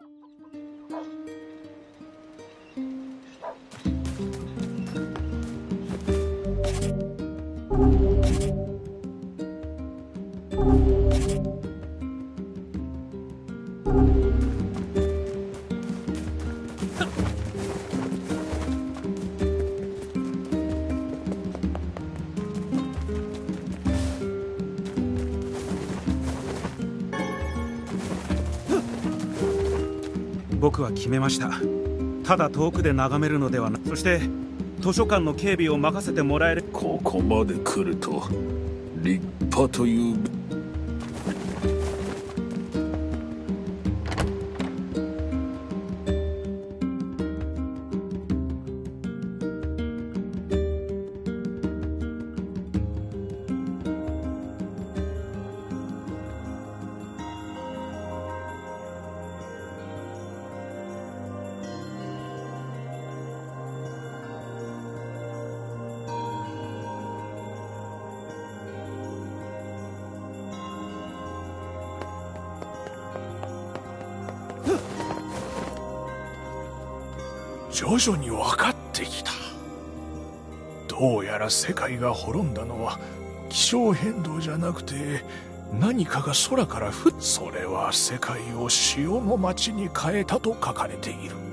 thank you は決めました。ただ遠くで眺めるのではなくそして図書館の警備を任せてもらえる。ここまで来ると立派という徐々に分かってきた。どうやら世界が滅んだのは気象変動じゃなくて何かが空から降っそれは世界を潮の町に変えたと書かれている。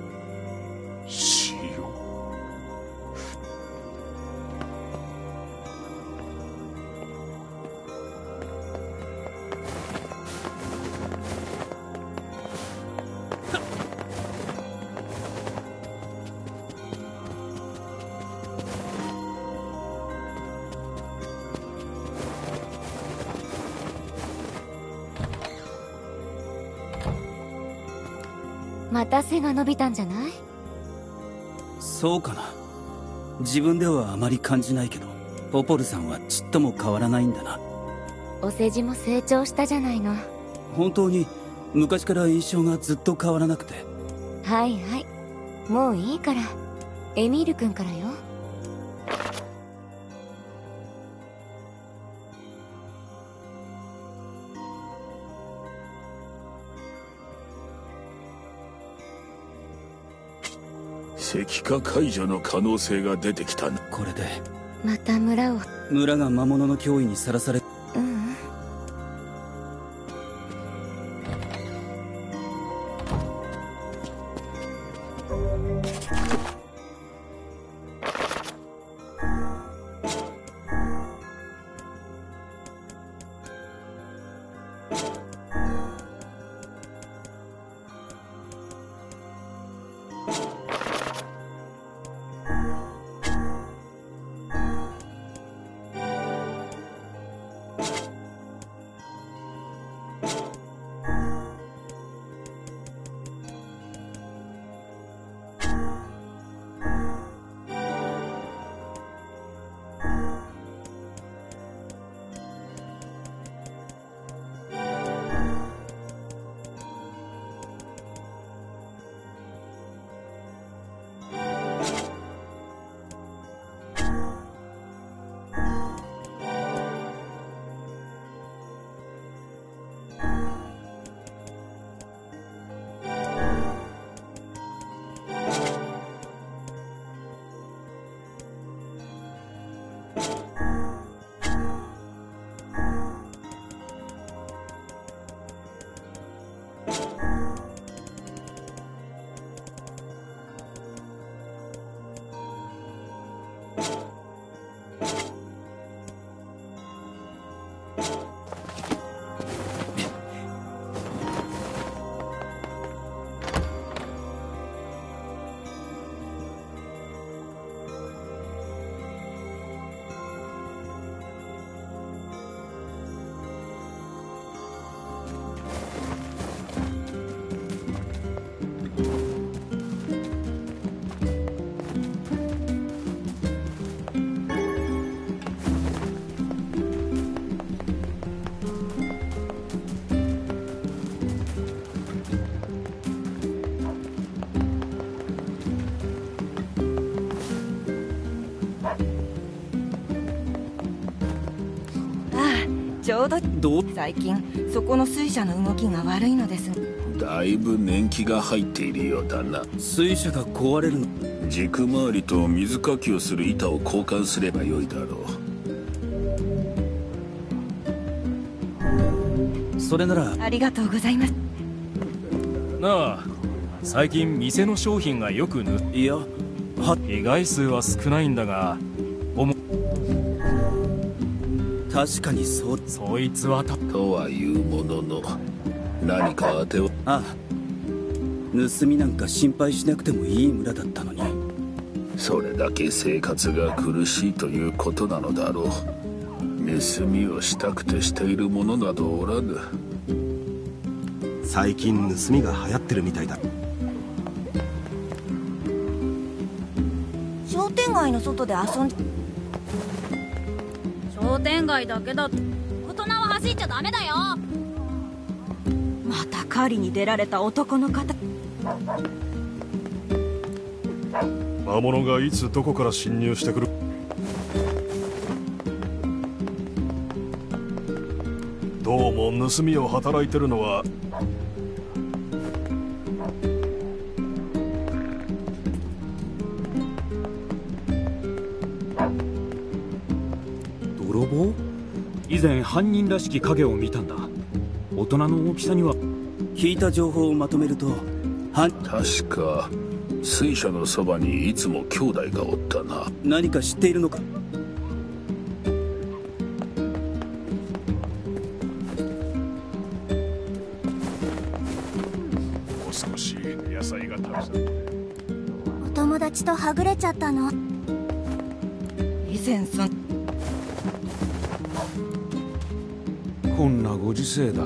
が伸びたんじゃない？そうかな。自分ではあまり感じないけどポポルさんはちっとも変わらないんだな。お世辞も成長したじゃないの。本当に昔から印象がずっと変わらなくて。はいはい。もういいから。エミール君からよ石化解除の可能性が出てきたな。これで。また村を。村が魔物の脅威にさらされうどどう？最近そこの水車の動きが悪いのです。だいぶ年季が入っているようだな。水車が壊れる。の軸回りと水かきをする板を交換すればよいだろう。それなら。ありがとうございます。なあ最近店の商品がよくぬいやは被害数は少ないんだが確かにそう。そいつはたとはいうものの何か当てを。ああ。盗みなんか心配しなくてもいい村だったのに。それだけ生活が苦しいということなのだろう。盗みをしたくてしている者などおらぬ。最近盗みが流行ってるみたいだ。商店街の外で遊んで商店街だけだって大人は走っちゃダメだよ。また狩りに出られた男の方。魔物がいつどこから侵入してくる？どうも盗みを働いてるのは以前犯人らしき影を見たんだ。大人の大きさには。聞いた情報をまとめると犯確か水車のそばにいつも兄弟がおったな。何か知っているのか？もう少し野菜が食べたいお友達とはぐれちゃったの。以前そんこんなご時世だ。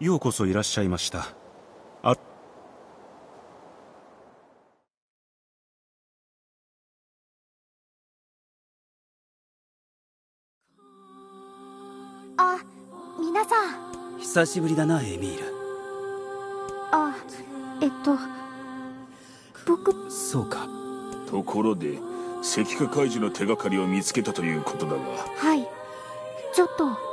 ようこそいらっしゃいました。ああ皆さん。久しぶりだなエミールあえっと僕。そうか。ところで石化開示の手がかりを見つけたということだが。はい。ちょっと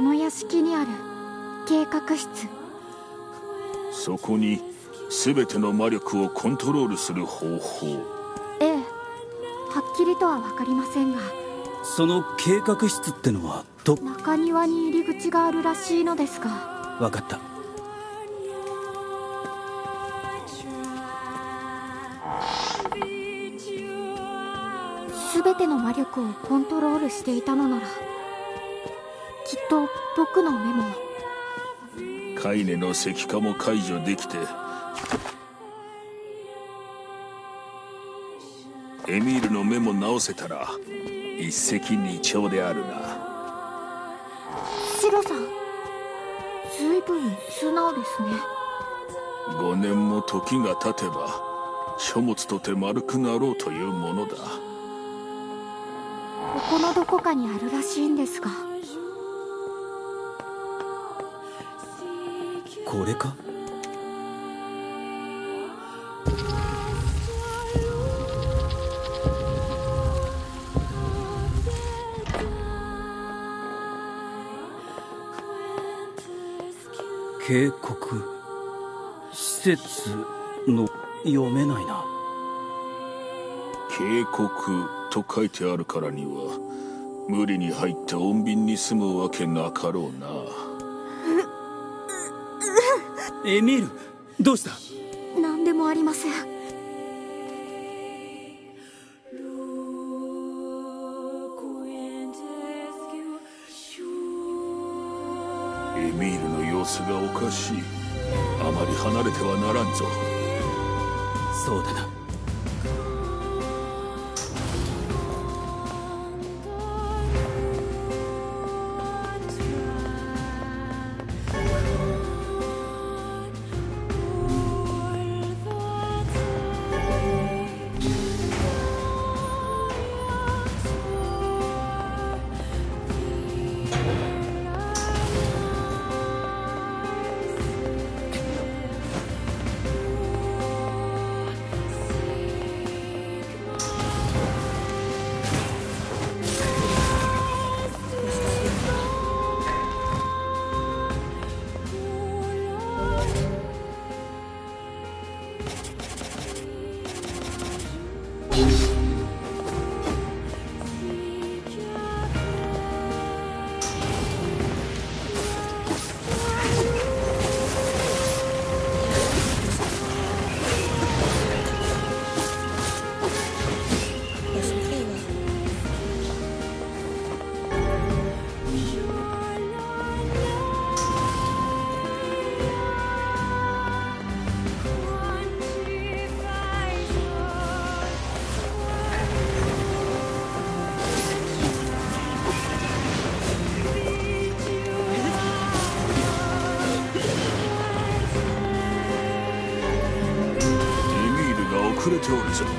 屋敷にある計画室。そこに全ての魔力をコントロールする方法。ええはっきりとは分かりませんが。その計画室ってのはど中庭に入り口があるらしいのですが。分かった。全ての魔力をコントロールしていたのならと僕の目もカイネの石化も解除できてエミールの目も直せたら一石二鳥であるな。シロさん随分素直ですね。5年も時が経てば書物とて丸くなろうというものだ。ここのどこかにあるらしいんですがこれか？警告。施設の読めないな。警告と書いてあるからには無理に入って穏便に済むわけなかろうな。エミールどうした？何でもありません。エミールの様子がおかしい。あまり離れてはならんぞ。そうだなが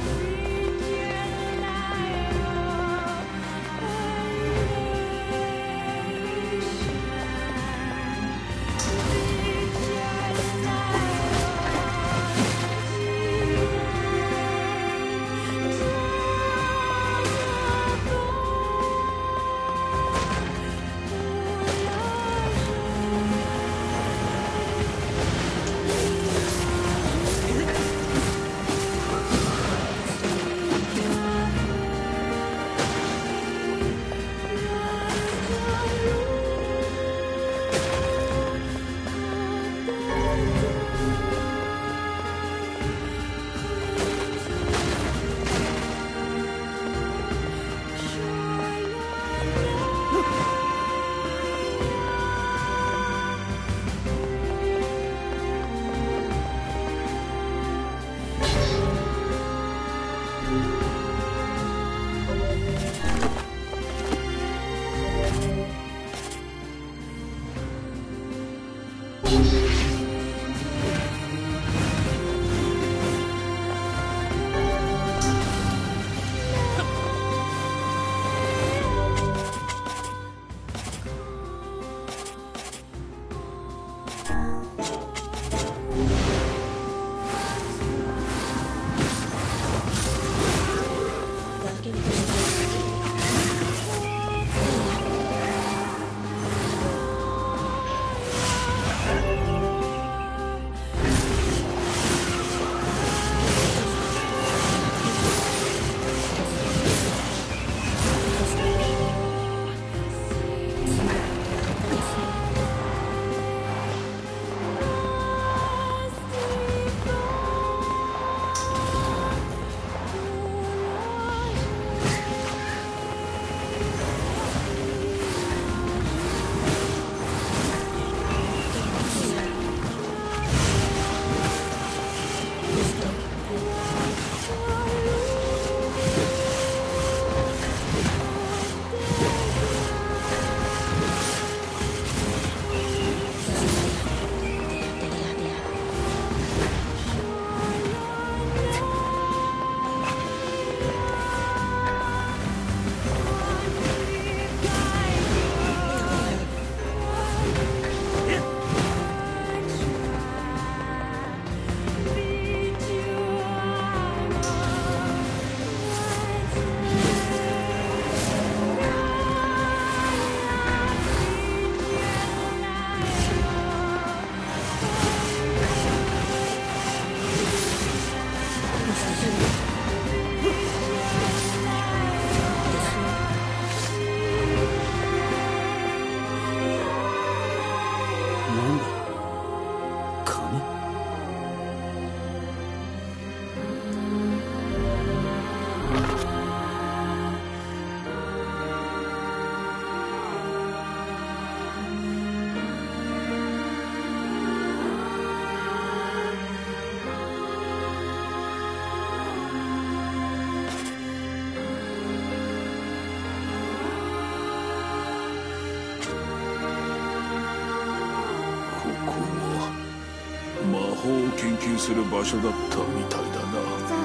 場所だったみたいだな。じゃあ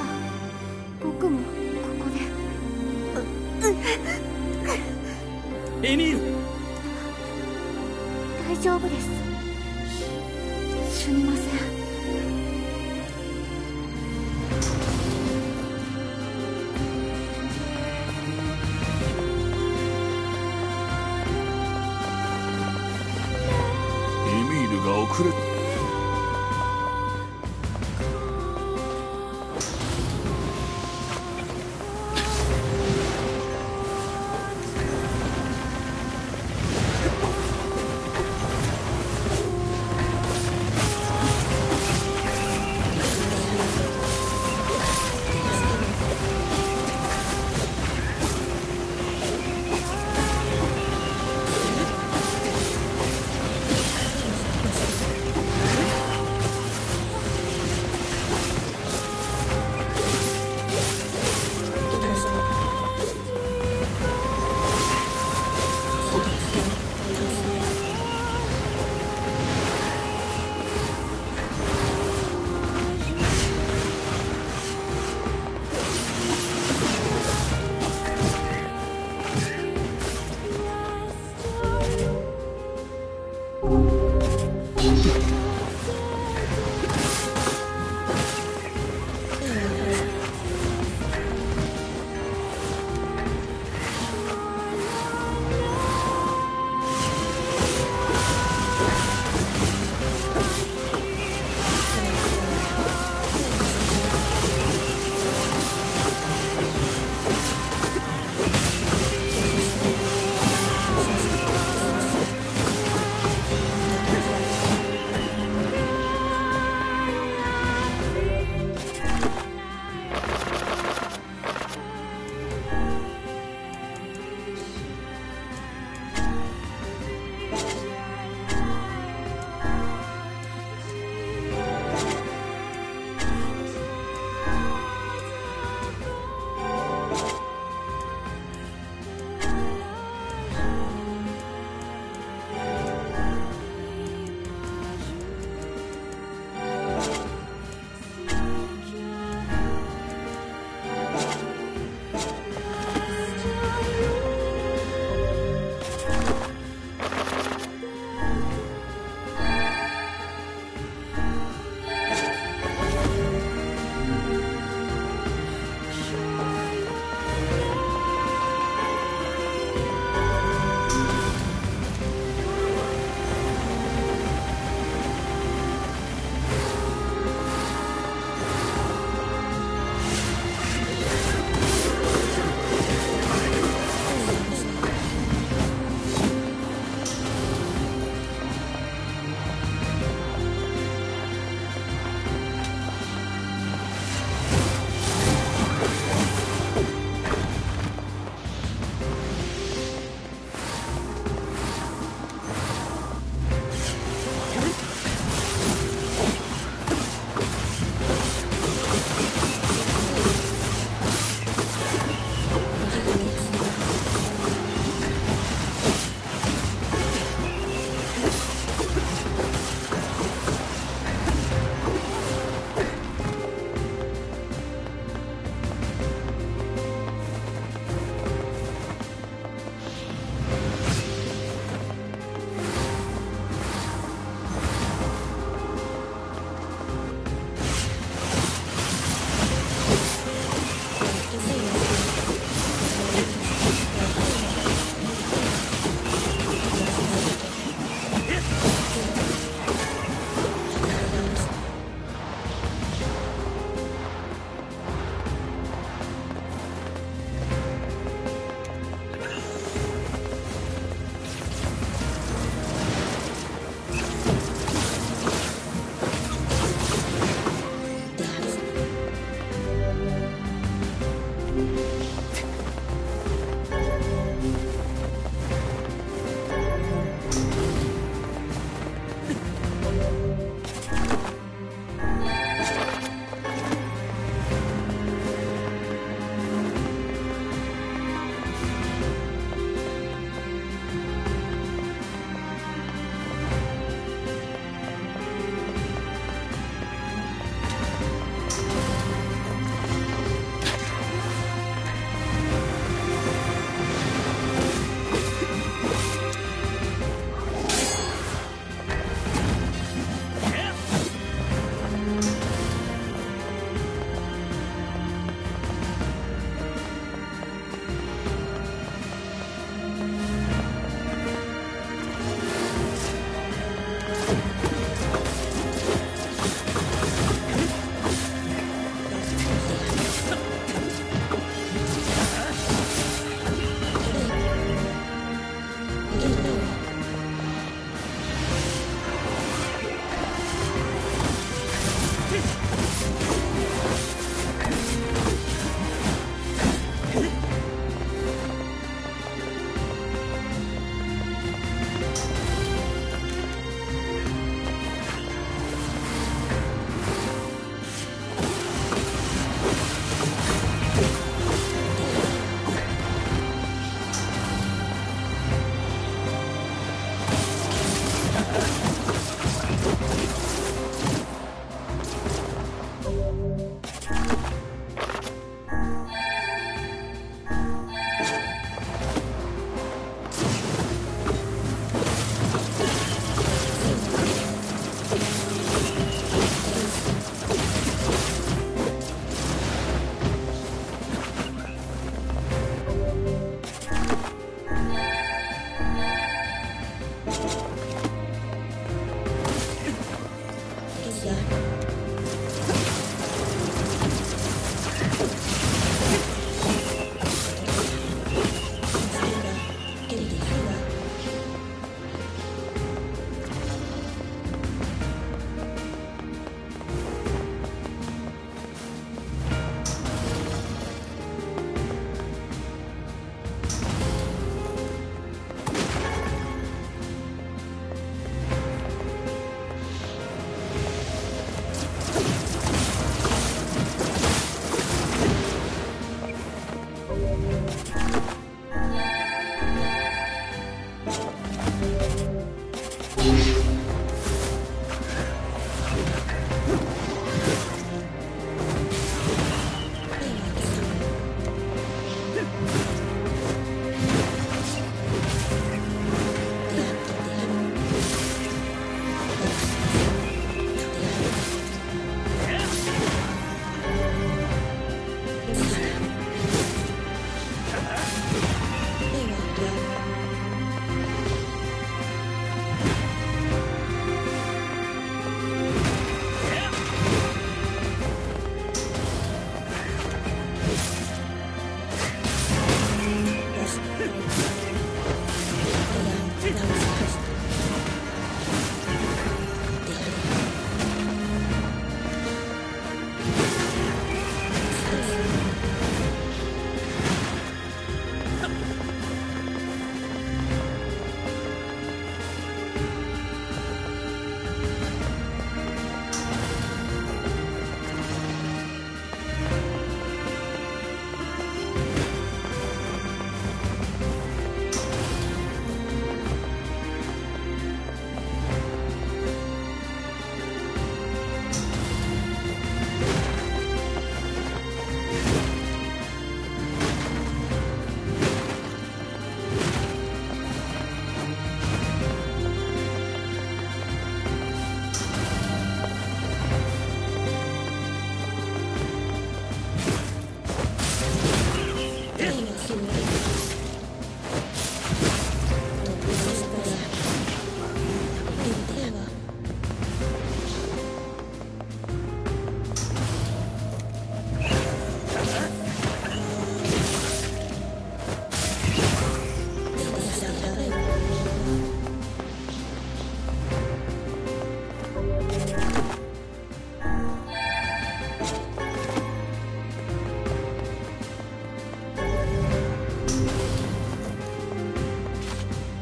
僕もここで。エミール大丈夫ですすみません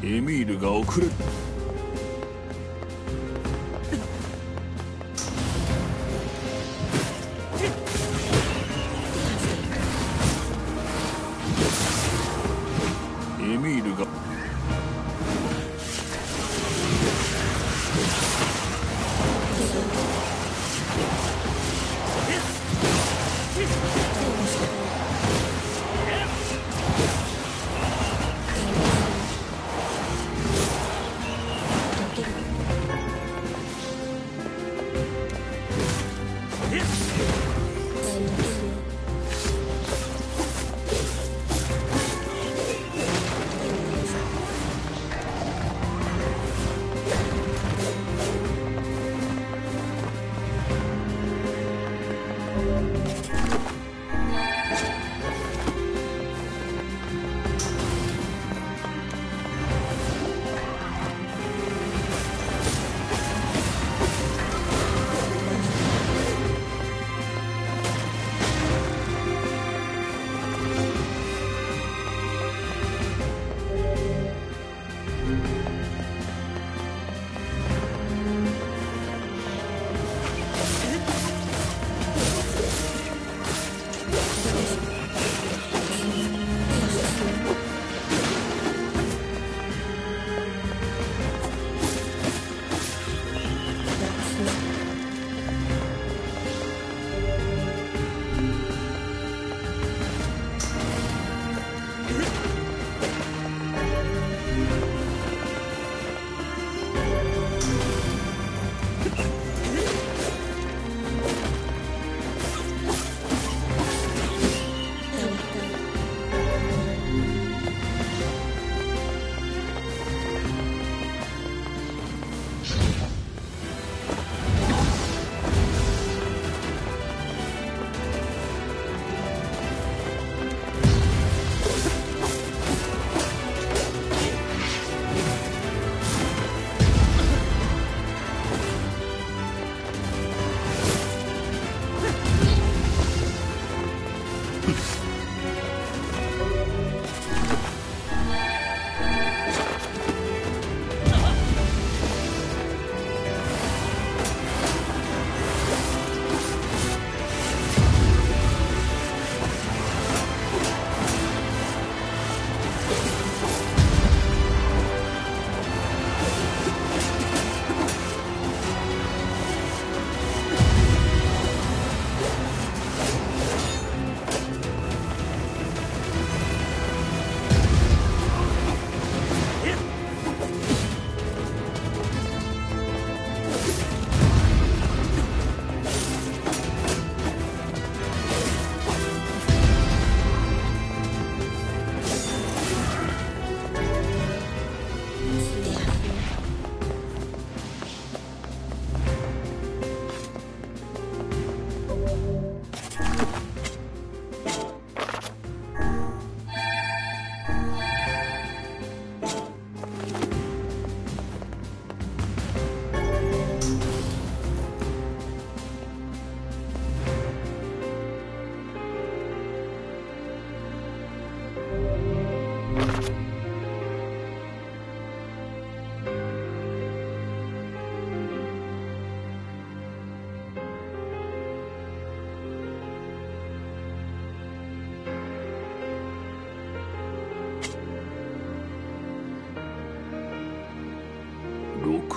エミールが遅れる。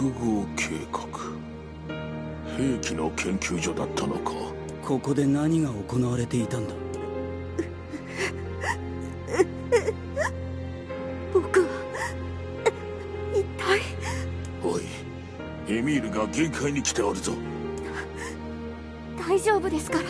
6号計画。兵器の研究所だったのか？ここで何が行われていたんだ？僕は一体？おいエミールが限界に来ておるぞ。大丈夫ですから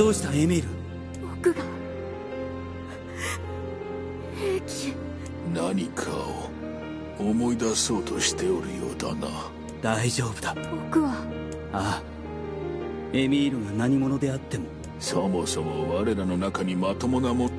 どうしたエミール？僕が。兵器何かを思い出そうとしておるようだな。大丈夫だ。僕は。ああ。エミールが何者であっても。そもそも我らの中にまともなも